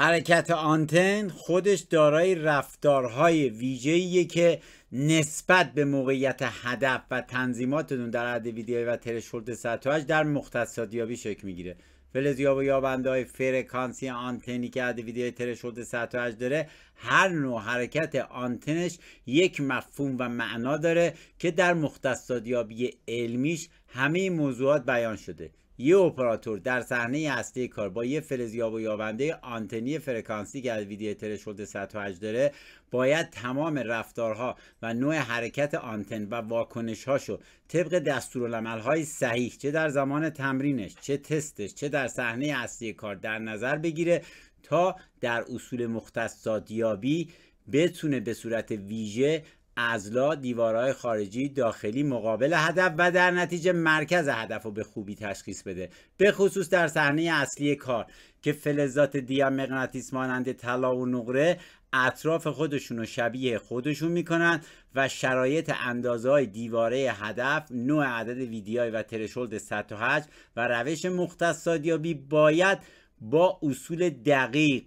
حرکت آنتن خودش دارای رفتارهای ویژه‌ایه که نسبت به موقعیت هدف و تنظیماتتون در عرض ویدیوی و ترشولد سطح در مختصاتیابی شکل می‌گیره. فلزیاب و یابنده های فرکانسی آنتنی که عرض ویدیوی ترشولد سطح داره هر نوع حرکت آنتنش یک مفهوم و معنا داره که در مختصاتیابی علمیش همه موضوعات بیان شده. یه اپراتور در صحنه اصلی کار با یه فلزیاب و یابنده آنتنی فرکانسی که از ویدیو ترشولد 108 داره باید تمام رفتارها و نوع حرکت آنتن و واکنش هاشو طبق دستورالعمل های صحیح چه در زمان تمرینش چه تستش چه در صحنه اصلی کار در نظر بگیره تا در اصول مختصاتیابی بتونه به صورت ویژه ازلا دیوارهای خارجی داخلی مقابل هدف و در نتیجه مرکز هدف رو به خوبی تشخیص بده. به خصوص در صحنه اصلی کار که فلزات دیامغناطیس مانند طلا و نقره اطراف خودشون رو شبیه خودشون می‌کنن و شرایط اندازه های دیواره هدف نوع عدد ویدیوهای و ترشولد سطح و حج و روش مختصاتیابی باید با اصول دقیق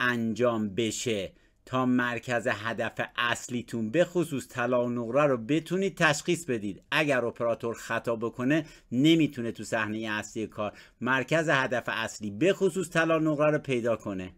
انجام بشه. تا مرکز هدف اصلیتون به خصوص طلا و نقره رو بتونید تشخیص بدید. اگر اپراتور خطا بکنه نمی‌تونه تو صحنه اصلی کار مرکز هدف اصلی به خصوص طلا و نقره رو پیدا کنه.